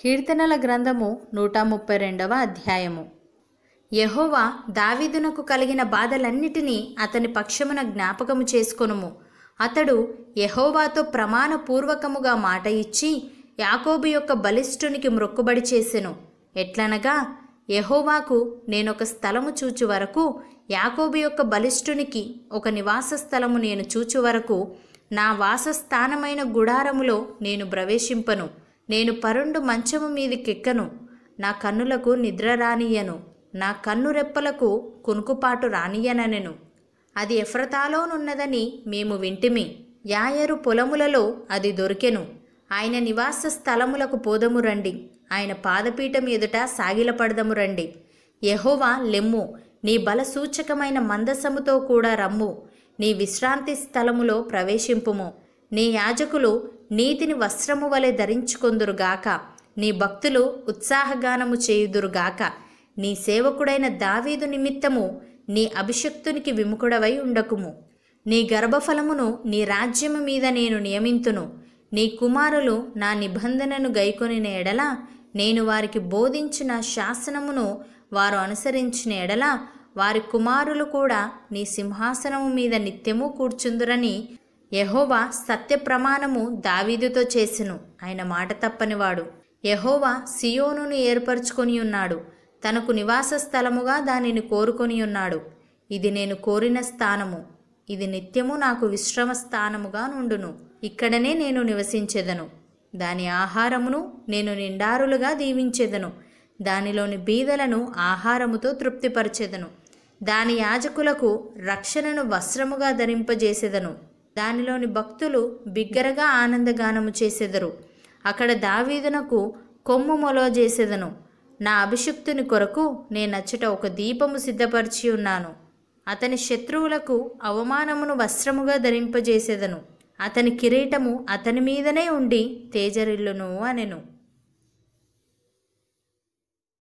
కీర్తనల గ్రంథము నూట ముప్పై రెండవ అధ్యాయము. యహోవా దావీదునకు కలిగిన బాధలన్నిటినీ అతని పక్షమున జ్ఞాపకము చేసుకొనుము. అతడు యహోవాతో ప్రమాణపూర్వకముగా మాట ఇచ్చి యాకోబు యొక్క బలిష్ఠునికి మ్రొక్కుబడి చేసెను. ఎట్లనగా యహోవాకు నేనొక స్థలము చూచు వరకు యాకోబు యొక్క బలిష్ఠునికి ఒక నివాస స్థలము నేను చూచు వరకు నా వాసస్థానమైన గుడారములో నేను ప్రవేశింపను. నేను పరుండు మంచము మీదికెక్కను నా కన్నులకు నిద్ర రానియను నా కన్ను రెప్పలకు కునుకుపాటు రానియననెను అది ఎఫ్రతాలోనున్నదని మేము వింటిమి. యాయరు పొలములలో అది దొరికెను. ఆయన నివాస స్థలములకు పోదము రండి. ఆయన పాదపీఠం ఎదుట సాగిలపడదము రండి. యహోవా లెమ్ము. నీ బలసూచకమైన మందసముతో కూడా రమ్ము. నీ విశ్రాంతి స్థలములో ప్రవేశింపుము. నీ యాజకులు నీతిని వస్త్రము వలె ధరించుకొందురుగాక. నీ భక్తులు ఉత్సాహగానము చేయుదురుగాక. నీ సేవకుడైన దావీదు నిమిత్తము నీ అభిషక్తునికి విముఖుడవై ఉండకుము. నీ గర్భఫలమును నీ రాజ్యము మీద నేను నియమింతును. నీ కుమారులు నా నిబంధనను గైకొనిన ఎడల నేను వారికి బోధించిన శాసనమును వారు అనుసరించిన ఎడల వారి కుమారులు కూడా నీ సింహాసనము మీద నిత్యము కూర్చుందురని యహోవా సత్య ప్రమాణము దావీదుతో చేసెను. ఆయన మాట తప్పనివాడు. యహోవా సియోనును ఏర్పరచుకొని ఉన్నాడు. తనకు నివాస స్థలముగా దానిని కోరుకొని ఉన్నాడు. ఇది నేను కోరిన స్థానము. ఇది నిత్యము నాకు విశ్రమ స్థానముగా నుండును. ఇక్కడనే నేను నివసించెదను. దాని ఆహారమును నేను నిండారులుగా దీవించెదను. దానిలోని బీదలను ఆహారముతో తృప్తిపరచెదను. దాని యాజకులకు రక్షణను వస్త్రముగా ధరింపజేసెదను. దానిలోని భక్తులు బిగ్గరగా ఆనందగానము చేసెదరు. అక్కడ దావీదునకు కొమ్ము మొలవ చేసెదను. నా అభిషిక్తుని కొరకు నేనచ్చట ఒక దీపము సిద్ధపరిచి ఉన్నాను. అతని శత్రువులకు అవమానమును వస్త్రముగా ధరింపజేసేదను. అతని కిరీటము అతని మీదనే ఉండి తేజరిల్లును అనెను.